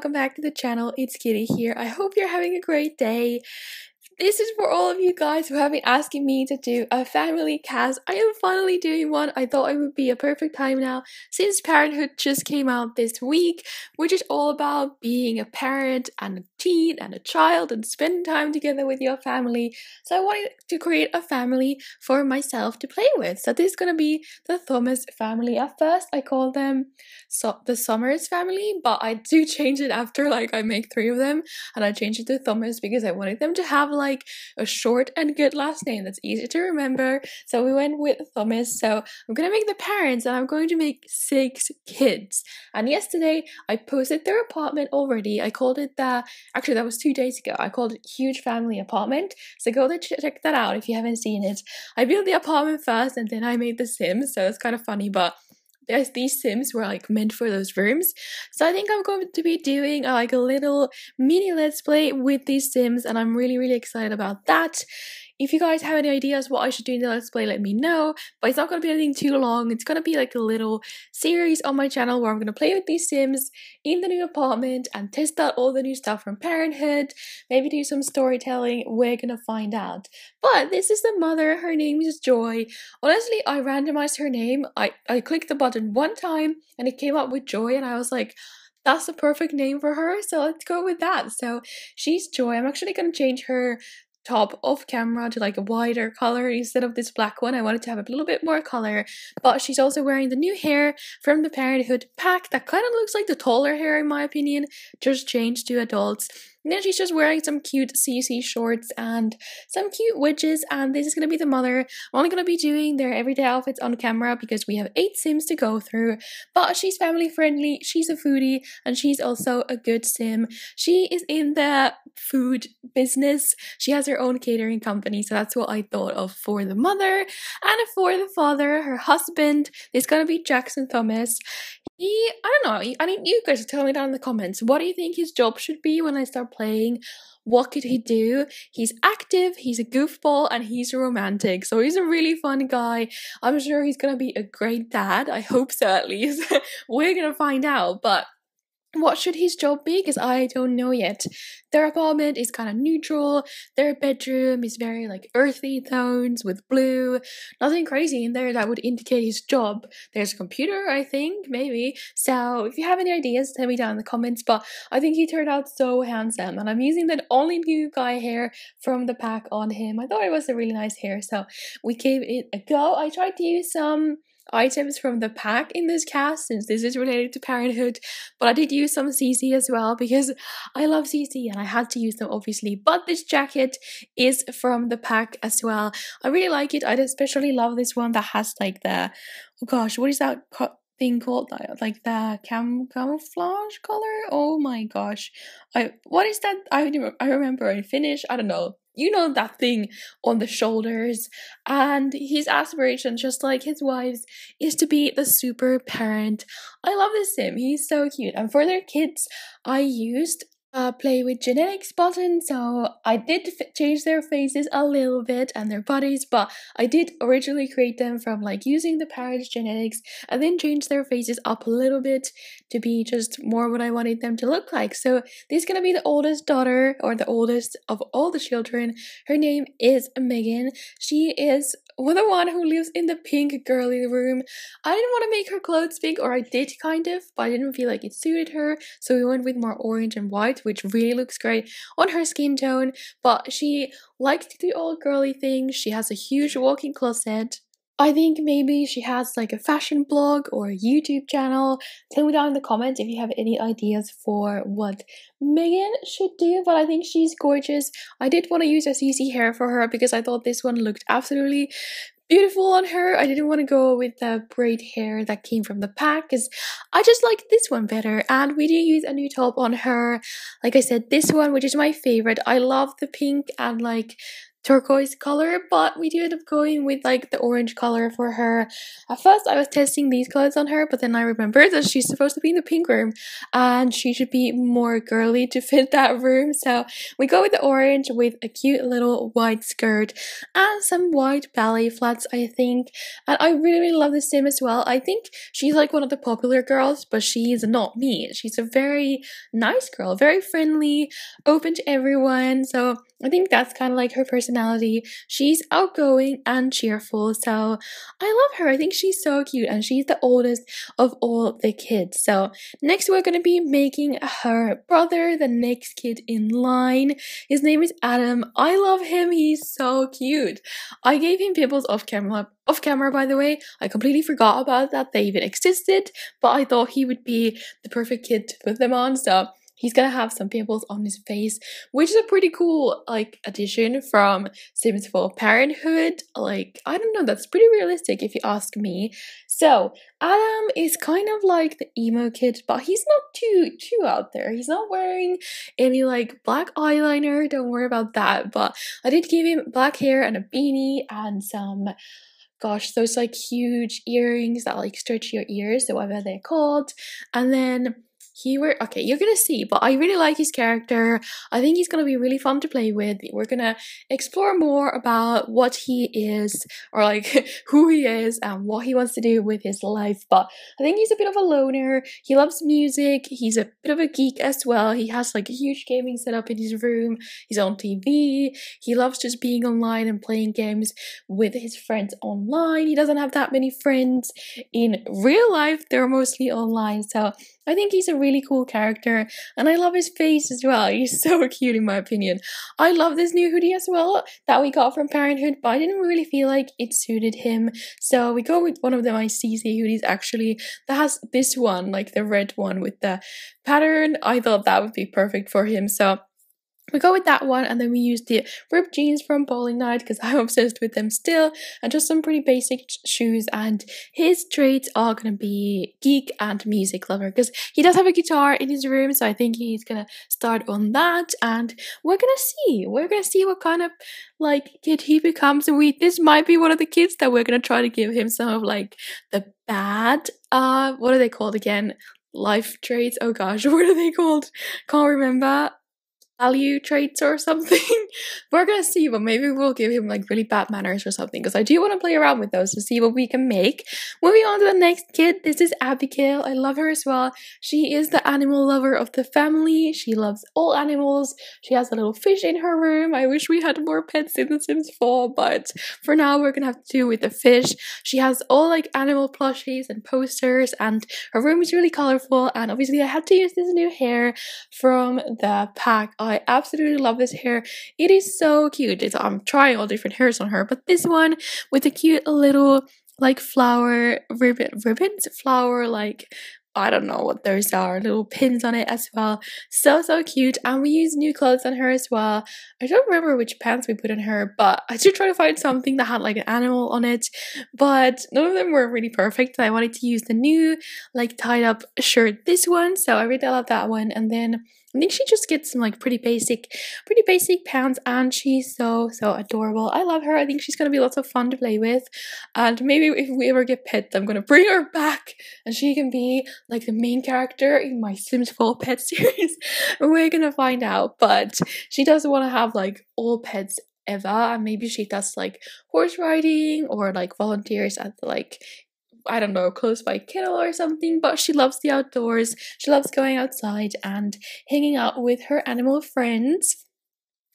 welcome back to the channel. It's Kitty here. I hope you're having a great day. This is for all of you guys who have been asking me to do a family CAS. I am finally doing one. I thought it would be a perfect time now since Parenthood just came out this week, which is all about being a parent and a teen and a child and spending time together with your family. So I wanted to create a family for myself to play with. So this is going to be the Thomas family. At first I called them so the Summers family, but I do change it after like I make three of them and I change it to Thomas because I wanted them to have like like a short and good last name that's easy to remember. So we went with Thomas. So I'm gonna make the parents and I'm going to make six kids. And yesterday I posted their apartment already. I called it the actually that was two days ago. I called it huge family apartment. So go check that out if you haven't seen it. I built the apartment first and then I made the Sims. So it's kind of funny, but there's these sims were like meant for those rooms. So i think i'm going to be doing uh, like a little mini let's play with these sims and i'm really really excited about that if you guys have any ideas what I should do in the Let's Play, let me know. But it's not going to be anything too long. It's going to be like a little series on my channel where I'm going to play with these Sims in the new apartment and test out all the new stuff from Parenthood. Maybe do some storytelling. We're going to find out. But this is the mother. Her name is Joy. Honestly, I randomized her name. I, I clicked the button one time and it came up with Joy and I was like, that's the perfect name for her so let's go with that so she's joy i'm actually going to change her top off camera to like a wider color instead of this black one. I wanted to have a little bit more color, but she's also wearing the new hair from the Parenthood pack that kind of looks like the taller hair in my opinion, just changed to adults. Then she's just wearing some cute CC shorts and some cute widgets. And this is going to be the mother. I'm only going to be doing their everyday outfits on camera because we have eight Sims to go through. But she's family friendly, she's a foodie, and she's also a good Sim. She is in the food business. She has her own catering company. So that's what I thought of for the mother. And for the father, her husband is going to be Jackson Thomas. I don't know, I need you guys to tell me down in the comments. What do you think his job should be when I start playing. What could he do? He's active, he's a goofball, and he's romantic. So he's a really fun guy. I'm sure he's gonna be a great dad. I hope so, at least. We're gonna find out. But what should his job be? Because I don't know yet. Their apartment is kind of neutral. Their bedroom is very like earthy tones with blue. Nothing crazy in there that would indicate his job. There's a computer, I think, maybe. So if you have any ideas, tell me down in the comments. But I think he turned out so handsome. And I'm using that only new guy hair from the pack on him. I thought it was a really nice hair. So we gave it a go. I tried to use some items from the pack in this CAS since this is related to parenthood but i did use some cc as well because i love cc and i had to use them obviously. But this jacket is from the pack as well. I really like it. I especially love this one that has like the oh gosh what is that thing called? Like the cam camouflage color? Oh my gosh. I what is that? I i remember in finnish i don't know you know that thing on the shoulders? And his aspiration just like his wife's is to be the super parent. I love this sim he's so cute. And for their kids i used uh, play with genetics button. So I did change their faces a little bit and their bodies but I did originally create them from like using the parents genetics and then change their faces up a little bit to be just more what I wanted them to look like. So this is gonna be the oldest daughter or the oldest of all the children. Her name is Megan. She is the one who lives in the pink girly room. I didn't want to make her clothes pink, or I did kind of, but I didn't feel like it suited her. So we went with more orange and white, which really looks great on her skin tone. But she liked the old girly thing. She has a huge walk-in closet. I think maybe she has like a fashion blog or a YouTube channel. Tell me down in the comments if you have any ideas for what Megan should do, but I think she's gorgeous. I did want to use a CC hair for her because I thought this one looked absolutely beautiful on her. I didn't want to go with the braid hair that came from the pack because I just like this one better. And we do use a new top on her. Like I said, this one, which is my favorite. I love the pink and like turquoise color, but we do end up going with like the orange color for her. At first, I was testing these colors on her, but then I remembered that she's supposed to be in the pink room and she should be more girly to fit that room. So we go with the orange with a cute little white skirt and some white ballet flats, I think. And I really, really love the sim as well. I think she's like one of the popular girls, but she's not me. She's a very nice girl, very friendly, open to everyone. So I think that's kind of like her personality. She's outgoing and cheerful, so I love her. I think she's so cute, and she's the oldest of all the kids. So, next, we're going to be making her brother, the next kid in line. His name is Adam. I love him, he's so cute. I gave him pimples off camera. Off camera, by the way, I completely forgot about that they even existed, but I thought he would be the perfect kid to put them on. So he's gonna have some pimples on his face, which is a pretty cool like addition from Sims 4 Parenthood. Like, I don't know, that's pretty realistic if you ask me. So Adam is kind of like the emo kid, but he's not too too out there. He's not wearing any like black eyeliner, don't worry about that. But I did give him black hair and a beanie and some gosh, those like huge earrings that like stretch your ears, so whatever they're called. And then he were okay you're gonna see but i really like his character. I think he's gonna be really fun to play with. We're gonna explore more about what he is or like who he is and what he wants to do with his life but i think he's a bit of a loner. He loves music. He's a bit of a geek as well. He has like a huge gaming setup in his room. He's on tv he loves just being online and playing games with his friends online. He doesn't have that many friends. In real life they're mostly online so I think he's a really cool character and I love his face as well. He's so cute in my opinion. I love this new hoodie as well that we got from Parenthood, but I didn't really feel like it suited him. So we go with one of the my CC hoodies actually that has this one, like the red one with the pattern. I thought that would be perfect for him. So we go with that one and then we use the ripped jeans from bowling night because i'm obsessed with them still and just some pretty basic shoes and his traits are gonna be geek and music lover because he does have a guitar in his room so i think he's gonna start on that and we're gonna see. We're gonna see what kind of like kid he becomes. And we this might be one of the kids that we're gonna try to give him some of like the bad uh what are they called again? Life traits? Oh gosh what are they called? Can't remember value traits or something. We're gonna see, but maybe we'll give him like really bad manners or something because I do want to play around with those to see what we can make. Moving on to the next kid, this is Abigail. I love her as well. She is the animal lover of the family. She loves all animals. She has a little fish in her room. I wish we had more pets in The Sims 4, but for now we're gonna have to do with the fish. She has all like animal plushies and posters, and her room is really colorful. And obviously, I had to use this new hair from the pack. Absolutely love this hair. It is so cute. It's, I'm trying all different hairs on her, but this one with a cute little like flower ribbon ribbons flower like I don't know what those are, little pins on it as well. So, so cute. And we use new clothes on her as well. I don't remember which pants we put on her, but I did try to find something that had like an animal on it. But none of them were really perfect. I wanted to use the new, like, tied up shirt, this one. So I really love that one. And then I think she just gets some like pretty basic, pretty basic pants and she's so, so adorable. I love her. I think she's going to be lots of fun to play with. And maybe if we ever get pets, I'm going to bring her back and she can be like the main character in my Sims 4 pet series. We're to find out. But she doesn't want to have like all pets ever and maybe she does like horse riding or like volunteers at like I don't know, close by kennel or something, but she loves the outdoors. She loves going outside and hanging out with her animal friends.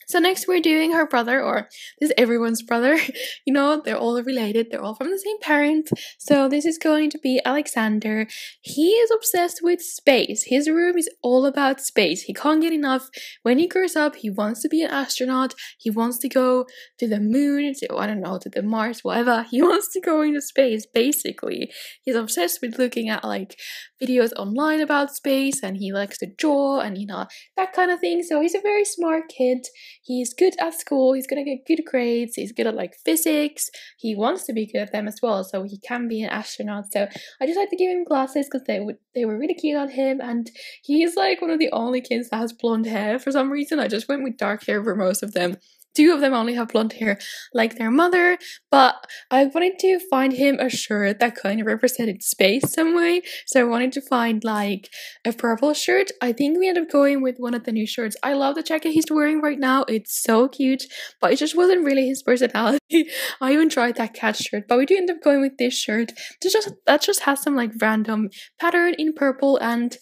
So next we're doing her brother, or this is everyone's brother. you know, they're all related. They're all from the same parent. So this is going to be Alexander. He is obsessed with space. His room is all about space. He can't get enough. When he grows up, he wants to be an astronaut. He wants to go to the moon, to, I don't know, to the Mars, whatever. He wants to go into space, basically. He's obsessed with looking at like videos online about space and he likes to draw and you know, that kind of thing. So he's a very smart kid. He's good at school, he's gonna get good grades, he's good at like physics, he wants to be good at them as well, so he can be an astronaut. So I just like to give him glasses because they would they were really cute on him, and he's like one of the only kids that has blonde hair for some reason. I just went with dark hair for most of them two of them only have blonde hair like their mother, but I wanted to find him a shirt that kind of represented space some way. So I wanted to find like a purple shirt. I think we ended up going with one of the new shirts. I love the jacket he's wearing right now. It's so cute, but it just wasn't really his personality. I even tried that cat shirt, but we do end up going with this shirt. just that just has some like random pattern in purple and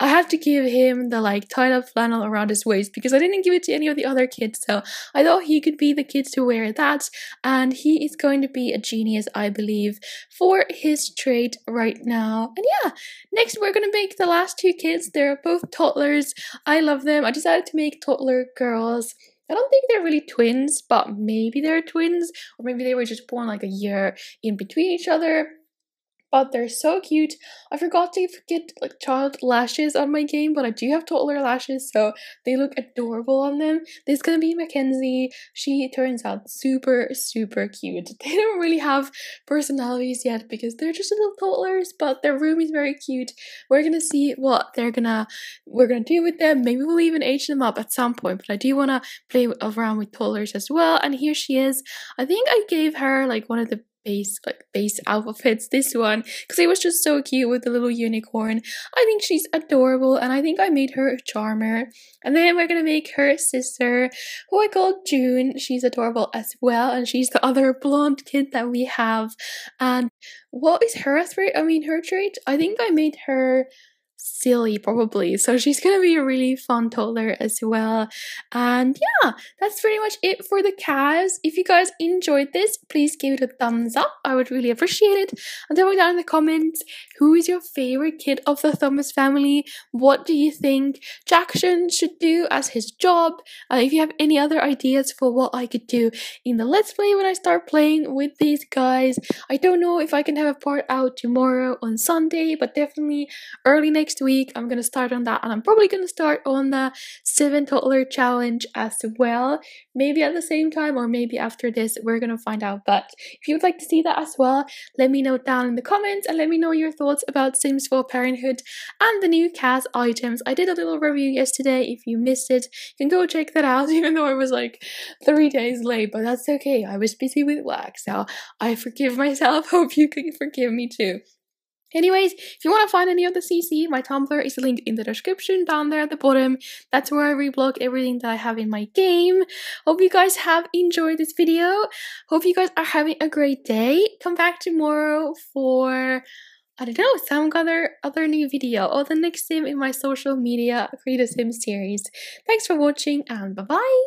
I had to give him the like tied up flannel around his waist because I didn't give it to any of the other kids. So I thought he could be the kid to wear that. And he is going to be a genius, I believe, for his trait right now. And yeah, next we're going to make the last two kids. They're both toddlers. I love them. I decided to make toddler girls. I don't think they're really twins, but maybe they're twins, or maybe they were just born like a year in between each other but they're so cute. I forgot to get like child lashes on my game, but I do have toddler lashes, so they look adorable on them. This is gonna be Mackenzie. She turns out super, super cute. They don't really have personalities yet because they're just little toddlers, but their room is very cute. We're gonna see what they're gonna we're gonna do with them. Maybe we'll even age them up at some point, but I do wanna play around with toddlers as well. And here she is. I think I gave her like one of the base like base outfits this one because it was just so cute with the little unicorn. I think she's adorable and i think i made her a charmer. And then we're gonna make her sister who i call june. She's adorable as well and she's the other blonde kid that we have. And what is her trait i mean her trait? I think i made her silly probably. So she's gonna be a really fun toddler as well. And yeah that's pretty much it for the CAS. If you guys enjoyed this please give it a thumbs up. I would really appreciate it. And tell me down in the comments who is your favorite kid of the thomas family? What do you think jackson should do as his job? Uh, if you have any other ideas for what i could do in the let's play when i start playing with these guys i don't know if i can have a part out tomorrow on sunday but definitely early next next week I'm gonna start on that and I'm probably gonna start on the seven toddler challenge as well. Maybe at the same time or maybe after this we're gonna find out. But if you would like to see that as well let me know down in the comments and let me know your thoughts about Sims 4 Parenthood and the new CAS items. I did a little review yesterday. If you missed it you can go check that out even though I was like three days late but that's okay. I was busy with work so I forgive myself. Hope you can forgive me too Anyways, if you want to find any of the CC, my Tumblr is linked in the description down there at the bottom. That's where I reblog everything that I have in my game. Hope you guys have enjoyed this video. Hope you guys are having a great day. Come back tomorrow for I don't know, some other other new video or the next sim in my social media Create a Sim series. Thanks for watching and bye bye!